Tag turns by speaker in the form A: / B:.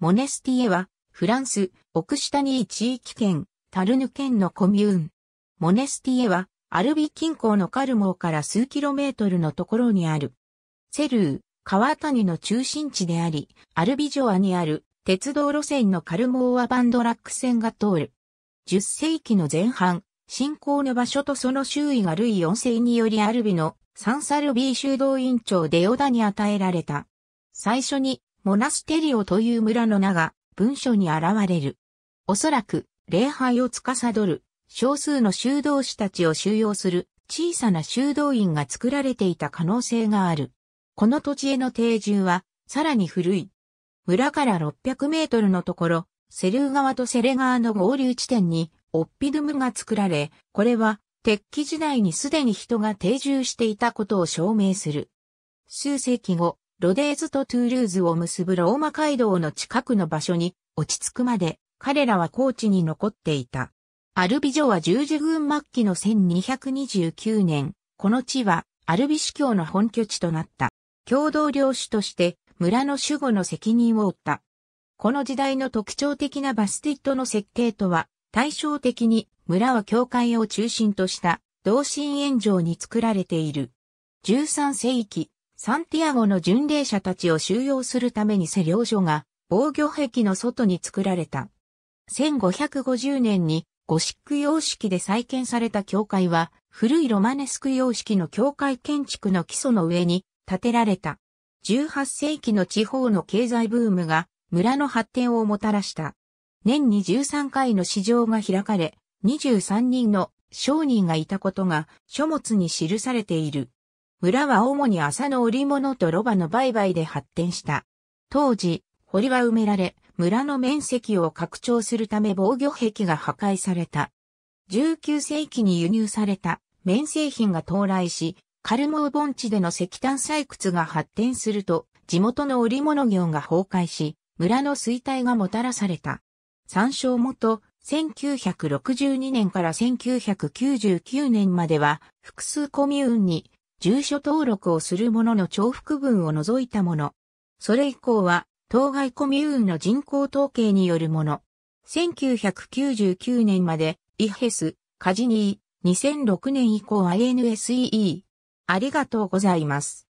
A: モネスティエは、フランス、オクシタニー地域圏、タルヌ県のコミューン。モネスティエは、アルビ近郊のカルモーから数キロメートルのところにある。セルー、川谷の中心地であり、アルビジョアにある鉄道路線のカルモーアバンドラック線が通る。10世紀の前半、信仰の場所とその周囲がルイ4世によりアルビのサンサルビー修道院長デオダに与えられた。最初にモナステリオという村の名が文書に現れる。おそらく礼拝を司る少数の修道士たちを収容する小さな修道院が作られていた可能性がある。この土地への定住はさらに古い。村から600メートルのところ、セルー川とセレ川の合流地点にオッピドムが作られ、これは鉄器時代にすでに人が定住していたことを証明する。数世紀後、ロデーズとトゥールーズを結ぶローマ街道の近くの場所に落ち着くまで彼らは高地に残っていた。アルビジョワ十字軍末期の1229年、この地はアルビ司教の本拠地となった。共同領主として村の守護の責任を負った。この時代の特徴的なバスティードの設計とは、対照的に村は教会を中心とした同心円状に作られている。13世紀、サンティアゴの巡礼者たちを収容するために施領所が防御壁の外に作られた。1550年にゴシック様式で再建された教会は古いロマネスク様式の教会建築の基礎の上に建てられた。18世紀の地方の経済ブームが村の発展をもたらした。年に13回の市場が開かれ、23人の商人がいたことが書物に記されている。村は主に麻の織物とロバの売買で発展した。当時、堀は埋められ、村の面積を拡張するため防御壁が破壊された。19世紀に輸入された綿製品が到来し、カルモー盆地での石炭採掘が発展すると、地元の織物業が崩壊し、村の衰退がもたらされた。参照元、1962年から1999年までは、複数コミューンに住所登録をする者の重複分を除いたもの。それ以降は、当該コミューンの人口統計によるもの。1999年まで、イヘス、カジニー、2006年以降 INSEE。ありがとうございます。